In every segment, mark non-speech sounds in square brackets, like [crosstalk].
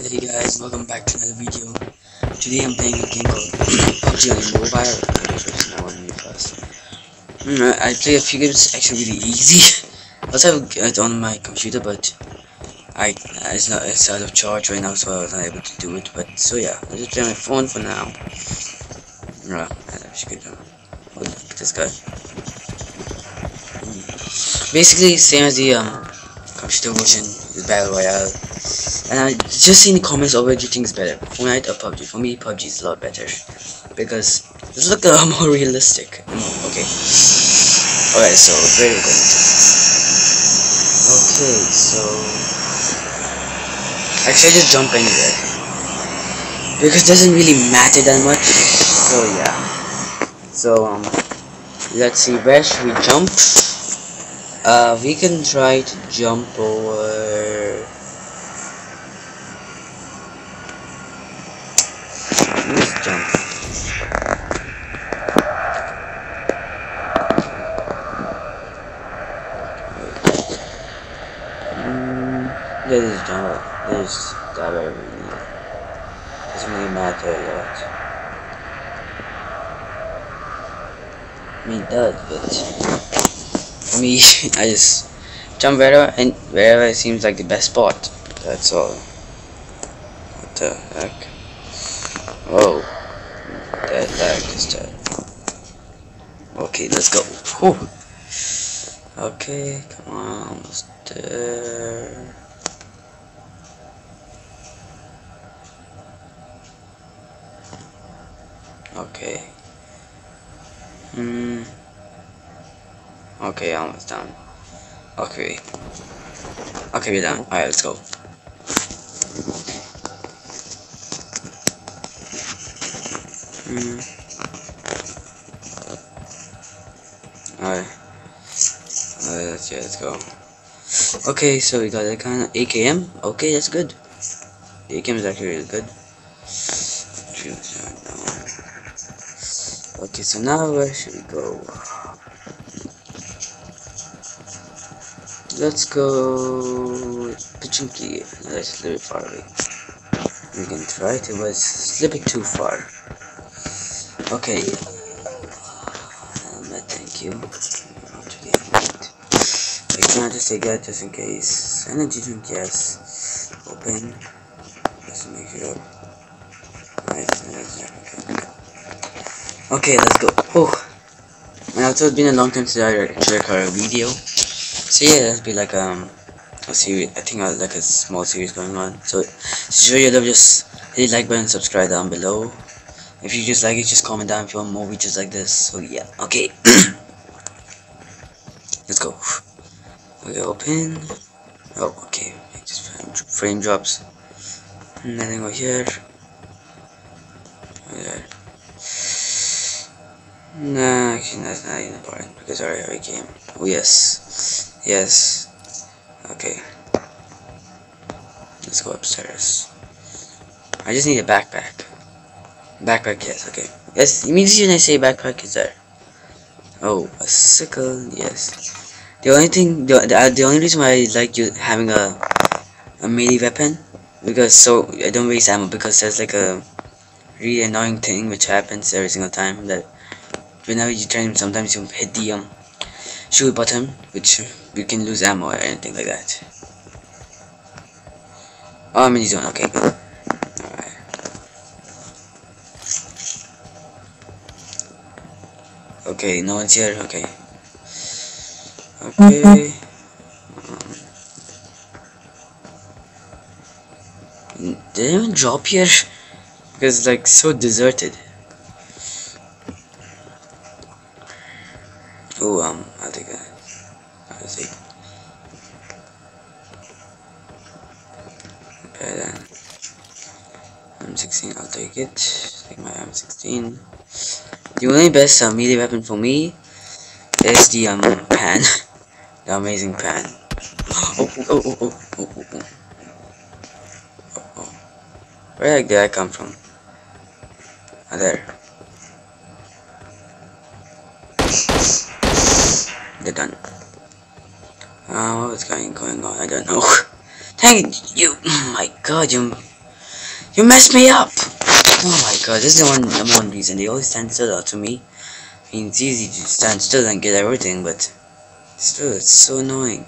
Hey guys, welcome back to another video. Today I'm playing a game called [clears throat] PUBG on mobile. I want to. Mm, I play a few games actually really easy. [laughs] I also have it on my computer, but I it's not it's out of charge right now, so I was not able to do it. But so yeah, I just play my phone for now. Yeah, I. Oh, this guy. Basically, same as the um computer version, the battle royale. And I just seen the comments over is better, Fortnite or PUBG. For me, PUBG is a lot better because this look a lot [laughs] more realistic. Okay. Alright, so where we going to? Okay, so actually I just jump anywhere because it doesn't really matter that much. So yeah. So um, let's see where should we jump? Uh, we can try to jump over. Let's jump. Mm, This is really need. Doesn't really matter a lot. I mean, it does, but for me, [laughs] I just jump wherever and wherever it seems like the best spot. That's all. What the heck? Oh, that lag is dead. Okay, let's go. Whew. Okay, come on, almost there. Okay. Hmm. Okay, almost done. Okay. Okay, we're done. Alright, let's go. Hmm. Alright. Alright, let's, yeah, let's go. Okay, so we got a kind of AKM. Okay, that's good. AKM is actually really good. So now where should we go? Let's go Pochinki. That's a little far away. We can try to, but it's a too far. Okay. Um, thank you. I cannot just take that just in case. Energy drink, yes. Open. Let's make sure. Okay, let's go. Oh, also it's been a long time since I recorded a video. So yeah, that'll be like um a series. I think uh, like a small series going on. So, so you love, just hit like button, subscribe down below. If you just like it, just comment down if you want more videos like this. So yeah, okay. [clears throat] let's go. Okay, open. Oh, okay. Just frame, frame drops. Nothing over here. Nah, actually that's not even important because I already came. Oh yes. Yes. Okay. Let's go upstairs. I just need a backpack. Backpack, yes, okay. Yes, immediately when I say backpack is there. Oh, a sickle, yes. The only thing, the, the, uh, the only reason why I like you having a a melee weapon because so I don't waste ammo because there's like a really annoying thing which happens every single time that whenever you turn sometimes you hit the um shoot button which you can lose ammo or anything like that. Oh I'm in the zone okay. Good alright. Okay no one's here okay. Okay. Um, [laughs] did anyone drop here? Because it's like so deserted best uh, melee weapon for me is the um pan. [laughs] the amazing pan. Oh, oh, oh, oh, oh, oh, oh, oh. Where did I come from? Ah, there. They're done. Uh, what's going going on? I don't know. [laughs] Thank you. [laughs] My God, you You messed me up! Oh god, this is one, one reason. They always stand still to me. I mean, it's easy to stand still and get everything, but still, it's so annoying.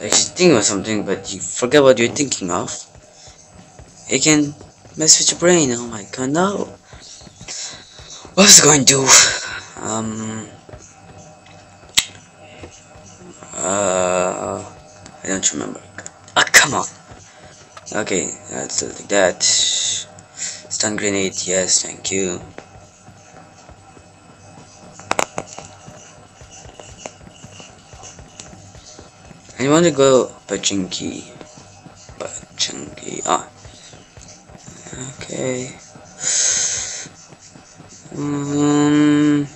Like, you think of something, but you forget what you're thinking of. It can mess with your brain. Oh my god, no. What was going to do? Um. Uh. I don't remember. Ah, come on. Okay, that's like that. Stun grenade, yes, thank you. I want to go Pochinki. Pochinki. Ah. Okay. Um.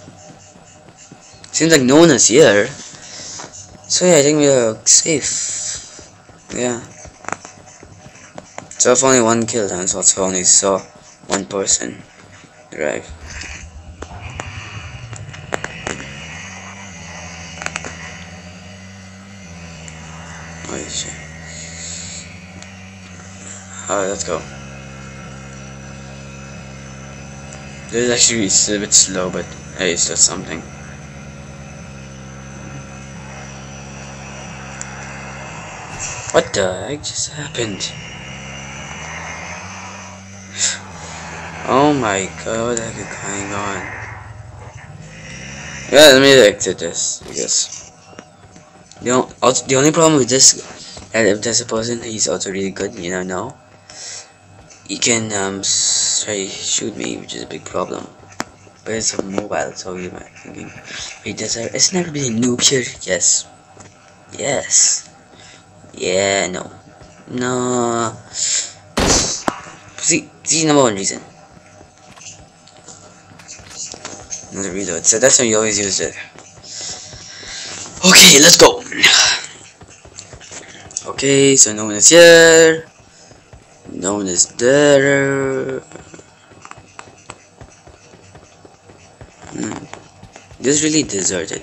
Seems like no one is here. So yeah, I think we're safe. Yeah. So I've only one kill and so I only saw one person drive. Oh shit. Alright, let's go. This is actually it's a bit slow, but hey, it's just something. What the heck just happened? Oh my god, is going on? Yeah, let me exit this, I guess. The, the only problem with this, that if there's a person he's also really good, you know, no, he can um, shoot me, which is a big problem. But it's a mobile, so you might thinking, wait, there's a, it's never been a noob here? Yes. Yes. Yeah, no. No. See, see number one reason. Another reload. So that's how you always use it. Okay, let's go. Okay, so no one is here. No one is there. Hmm. This is really deserted.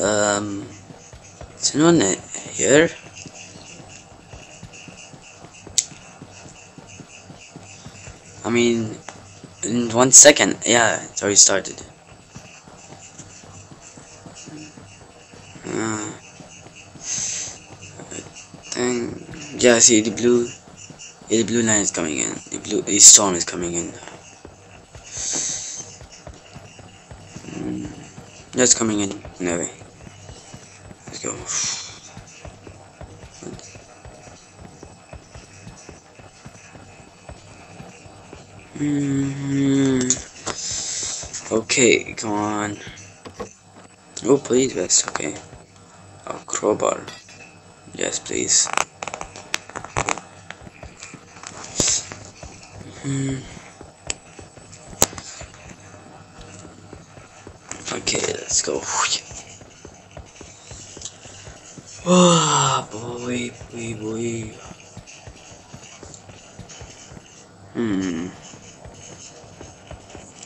Um, is anyone here? I mean, in one second, yeah, it's already started. Uh, thing, yeah, see the blue, yeah, the blue line is coming in. The blue, the storm is coming in. Mm, that's coming in anyway. Let's go. Mm, okay, come on. Oh, please, vest. Okay. A crowbar. Yes, please. Hmm. Okay, let's go. Oh, boy, boy, boy. Hmm.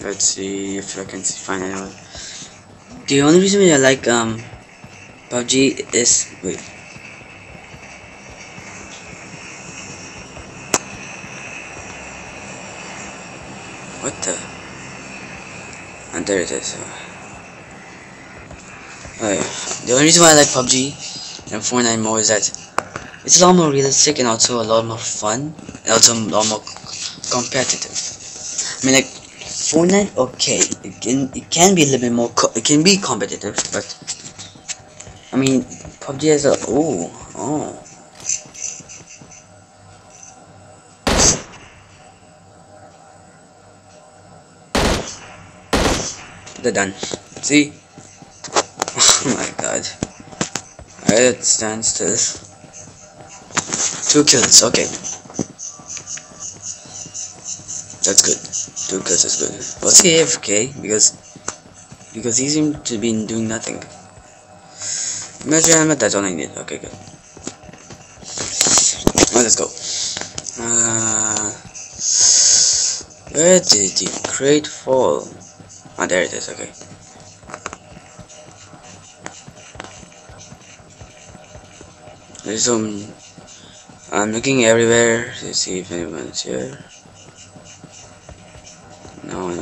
Let's see if I can find anyone. The only reason why I like um PUBG is wait. What the? And there it is. Oh, yeah. The only reason why I like PUBG and Fortnite more is that it's a lot more realistic and also a lot more fun and also a lot more competitive. I mean, like Fortnite, okay, it can it can be a little bit more it can be competitive, but I mean, PUBG has a oh oh. They're done. See? [laughs] Oh my god. Alright, stand still. Two kills, okay. That's good. Two kills. Was he AFK? Because because he seemed to be doing nothing. Measure helmet, that's all I need. Okay, good. Well, let's go. Uh, where did the crate fall? Ah, there it is, okay. There's some... I'm looking everywhere to see if anyone's here.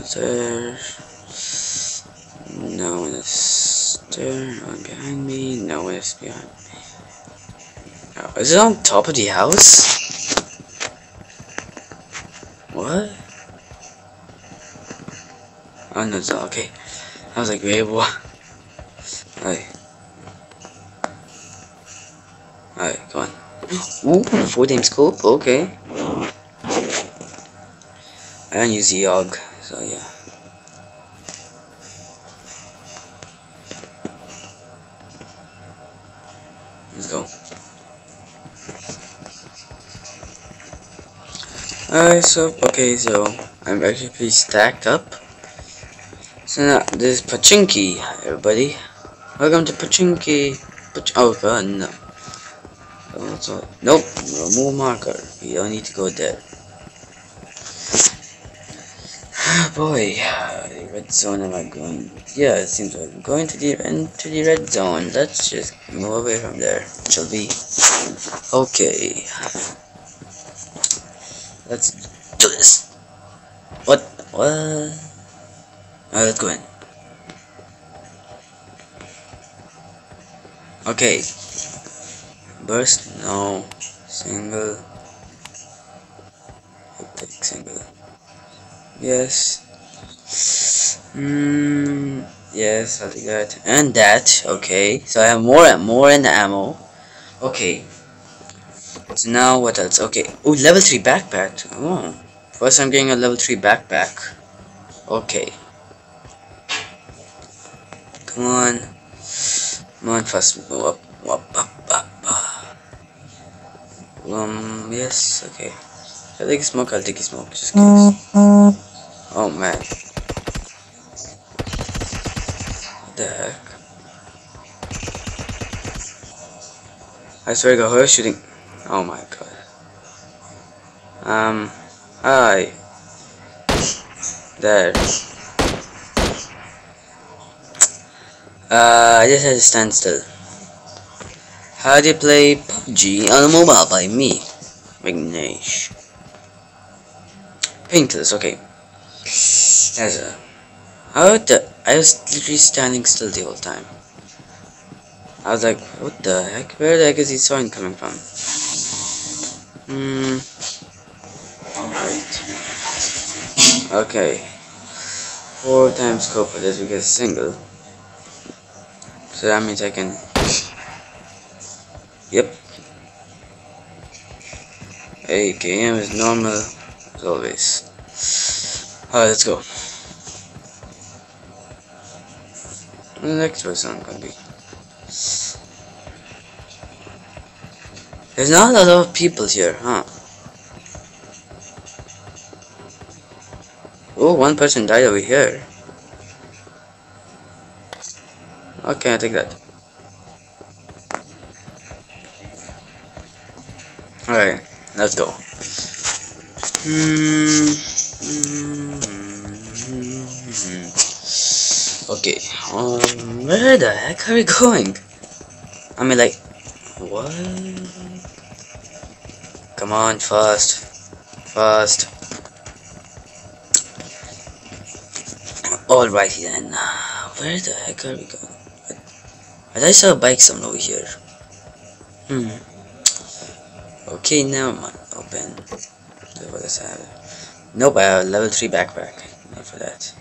No there. No one is there. No one behind me. No one is behind me. Oh, is it on top of the house? What? Oh no, it's not. Okay. I was like, wait, [laughs] what? Alright. Alright, come on. Ooh, four times scope, okay. I don't use the AUG, Alright, so, okay, so, I'm actually pretty stacked up. So now, this is Pochinki, everybody. Welcome to Pochinki. Pach oh god, no. Also, nope, remove marker. We don't need to go there. [sighs] Boy, the red zone am I going? Yeah, it seems like I'm going to the into the red zone. Let's just move away from there. Shall we? Okay. Let's do this. What? What? Alright, let's go in. Okay. Burst, no. Single. Take single. Yes. Hmm. Yes, I think that. And that. Okay. So I have more and more in the ammo. Okay. So now what else? Okay. Oh, level 3 backpack. Oh. First I'm getting a level 3 backpack. Okay. Come on. Come on, fast. Go up, up, up, up. Um, yes, okay. I'll take a smoke, I'll take a smoke, just in case. Oh man. What the heck? I swear to God, who is shooting? Oh my god. Um, hi. There. Uh, I just had to stand still. How do you play PUBG on a mobile by me, Vignesh? Painkillers, okay. As a how the I was literally standing still the whole time. I was like, what the heck? Where the heck is he sound coming from? Hmm. Right. Okay. Four times scope for this because single. So that means I can... Yep. AKM is normal as always. Alright, let's go. The next person gonna be. There's not a lot of people here, huh? Oh, one person died over here. Okay, I take that. Alright, let's go. Hmm. Okay, um, where the heck are we going? I mean, like, what? Come on, fast, fast. Alrighty then, where the heck are we going? I saw a bike somewhere over here. Hmm. Okay, now I'm open. What does I have? Nope, I have a level 3 backpack. Not for that.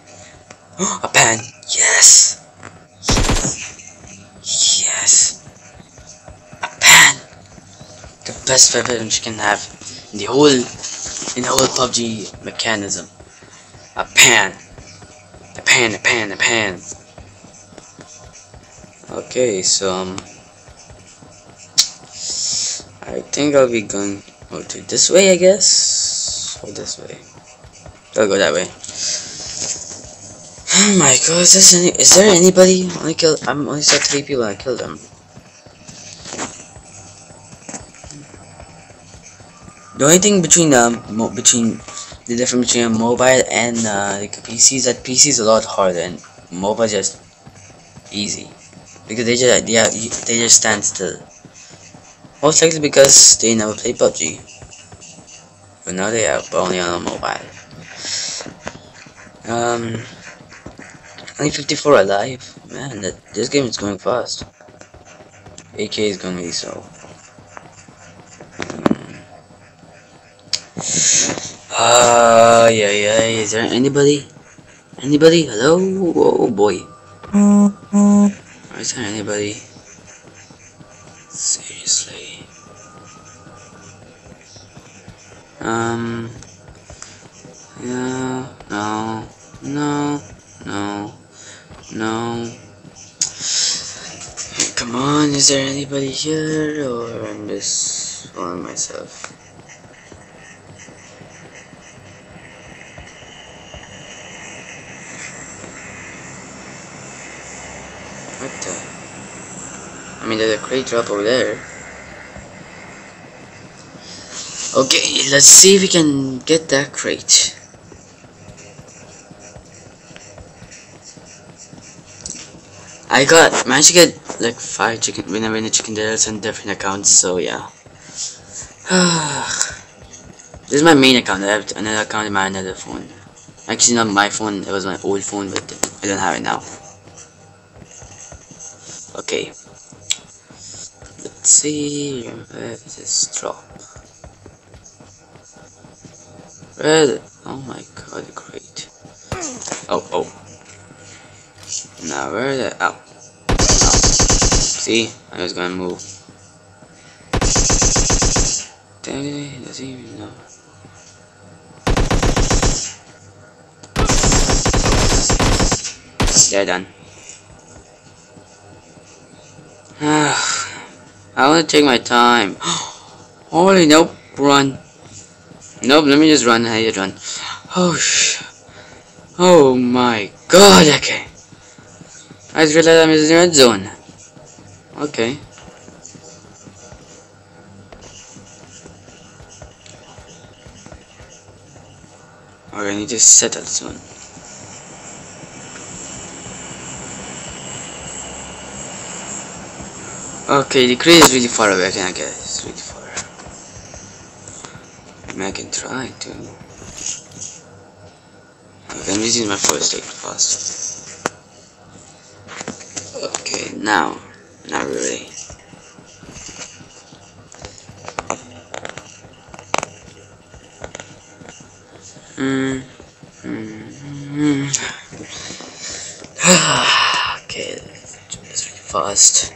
[gasps] a pen! Yes! Best weapon you can have in the whole in the whole PUBG mechanism. A pan. A pan, a pan, a pan. Okay, so um, I think I'll be going oh, to this way, I guess, or this way. I'll go that way. [sighs] Oh my god, is, this any, is there anybody? Only kill. I'm only saw three people. I killed them. The only thing between um between the difference between a mobile and uh, like PC is that PC is a lot harder and mobile just easy because they just yeah they just stand still Most likely because they never played PUBG. But now they are only on mobile. Um, only 54 alive. Man, that, this game is going fast. AK is going really slow. Uh, yeah, yeah. Is there anybody? Anybody? Hello? Oh boy. Is there anybody? Seriously. Um. Yeah. No. No. No. No. Come on, is there anybody here? Or I'm just fooling myself? What the? I mean, there's a crate drop over there. Okay, let's see if we can get that crate. I got managed to get like five chicken in the chicken dinners on different accounts, so yeah. [sighs] this is my main account. I have another account in my another phone. Actually, not my phone. It was my old phone, but I don't have it now. Okay. Let's see. Where this drop? Where? Oh my god, great. Oh, oh. Now where the? Oh. oh. See, I was gonna move. Damn it, doesn't even know. They're done. [sighs] I want to take my time. [gasps] Holy nope, run. Nope, let me just run. I just run. Oh sh. Oh my god, okay. I just realized I'm in the red zone. Okay. Okay, I need to set that zone. Okay, the crate is really far away, I can get it. It's really far. I, mean, I can try to. Okay, I'm using my first aid fast. Okay, now. Not really. Hmm. Mm. [sighs] okay, let's do this really fast.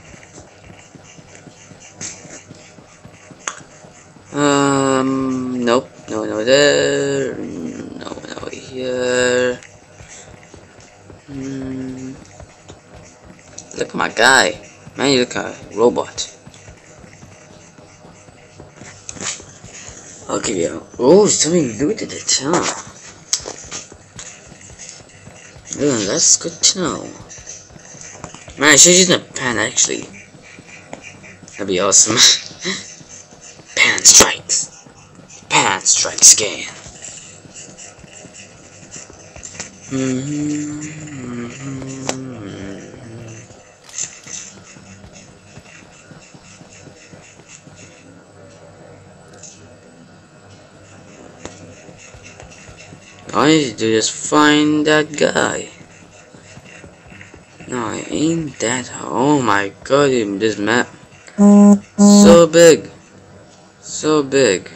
My guy. Man, you look like a robot. Okay, yeah. Oh, somebody looted it, huh? Yeah, that's good to know. Man, should use a pen, actually. That'd be awesome. [laughs] Pan strikes. Pan strikes again. Mm -hmm. I need to just find that guy. No, I ain't that. Oh my god, this map. So big. So big.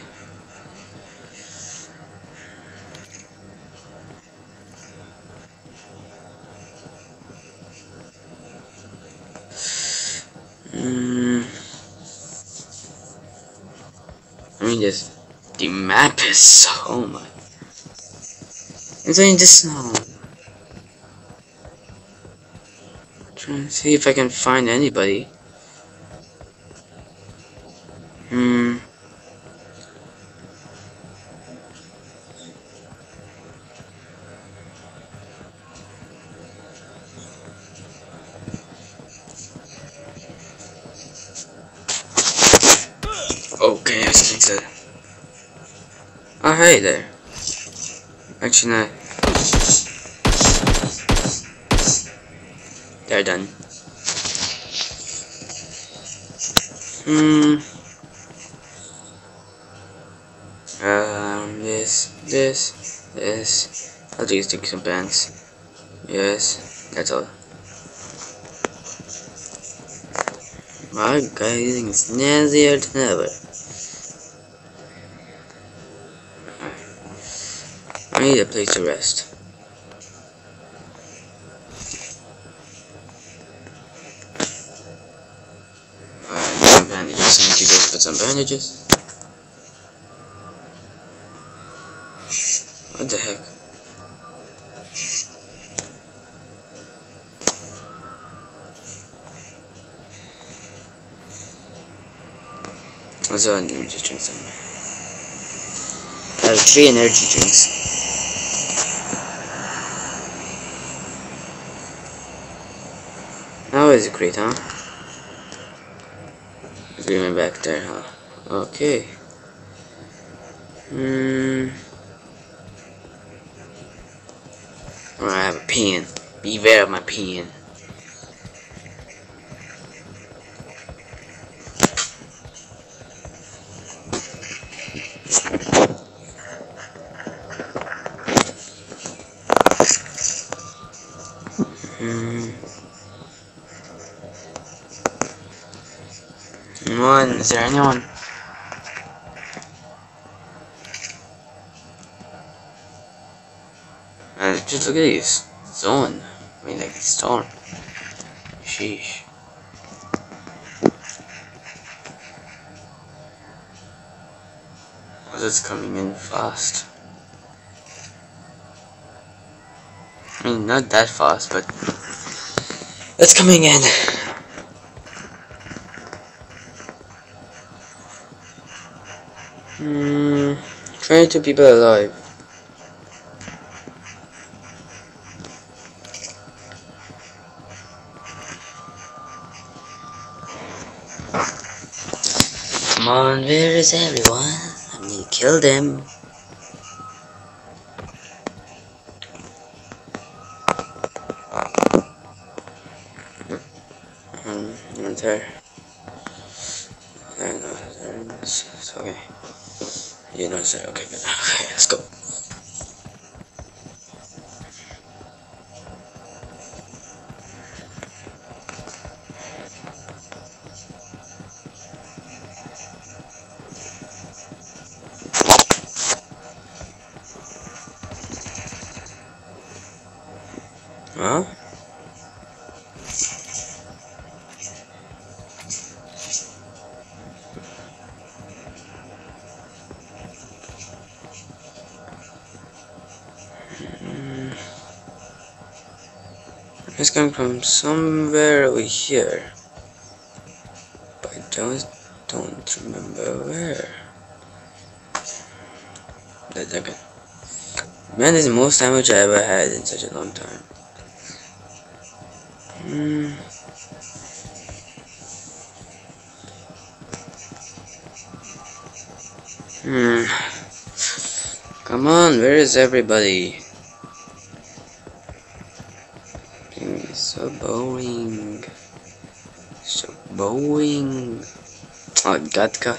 Mm. I mean, just the map is so It's only just now. Trying to see if I can find anybody. Take some pants. Yes, that's all. My guy is snazzier than ever. I need a place to rest. Bandages. Need to go put some bandages. What the heck? What's an energy drink somewhere? I have three energy drinks. Is it great, huh? Going back there, huh? Okay. Hmm. I have a pen. Beware of my pen. Is there anyone? Just look at this zone. I mean, like it's storm. Sheesh. Oh, it's coming in fast. I mean, not that fast, but it's coming in. Hmm, 22 people alive. Come on, where is everyone? I need to kill them. Huh? Mm. It's coming from somewhere over here. But I don't, don't remember where. That's okay. Man, this is the most damage I ever had in such a long time. Hmm. Come on, where is everybody? So boring. So boring. Oh, Gatka.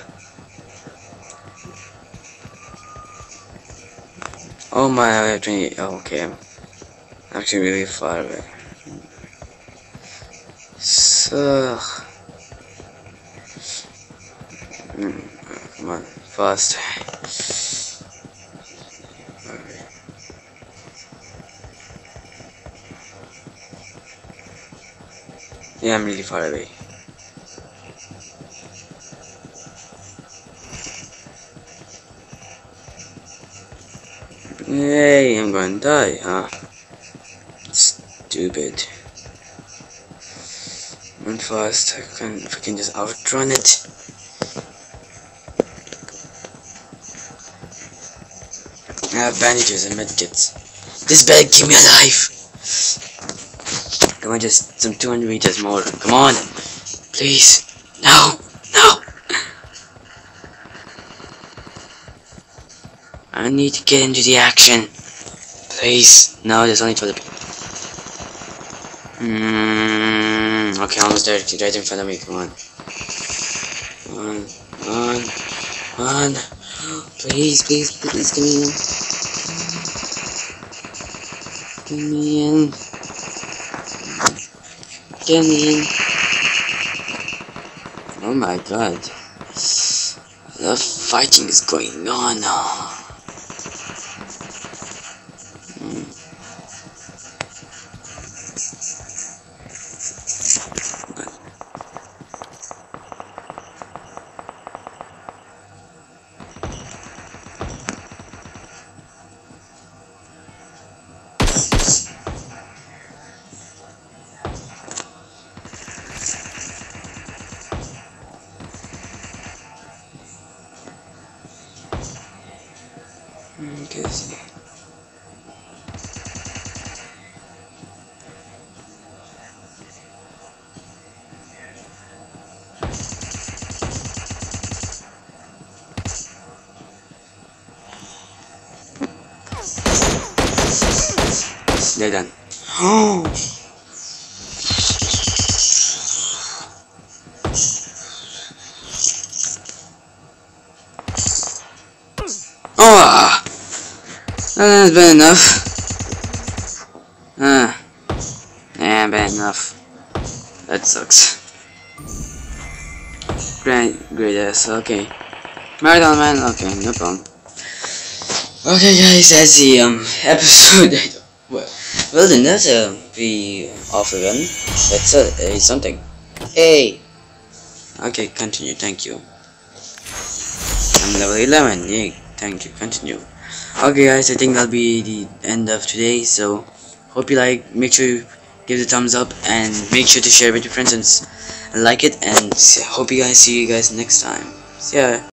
Oh my, I have 28. Oh, okay. Actually really far away. So. Mm, come on, fast. Yeah, I'm really far away. Hey, I'm going to die, huh? Stupid. Fast. I can, if I can just outrun it. I have bandages and medkits. This bed keep me alive. Come on, just some 200 meters more. Come on, please. No, no. I need to get into the action. Please. No, there's only 12 people. Mm, okay, almost there. Right in front of me. Come on. On. On. On. Please, please, please, give me in. Get me in. Get me in. Oh my god. The fighting is going on now. They're. Oh! Oh! That's been enough. Ah. Yeah, bad enough. That sucks. Great, great ass, okay. Marathon man, okay, no problem. Okay guys, that's the um episode [laughs] well, then that's uh be off again. That's uh something. Hey Okay, continue, thank you. I'm level 11, yeah, thank you, continue. Okay guys, I think that'll be the end of today, so hope you like, make sure you give the thumbs up, and make sure to share with your friends and like it, and hope you guys see you guys next time. See ya.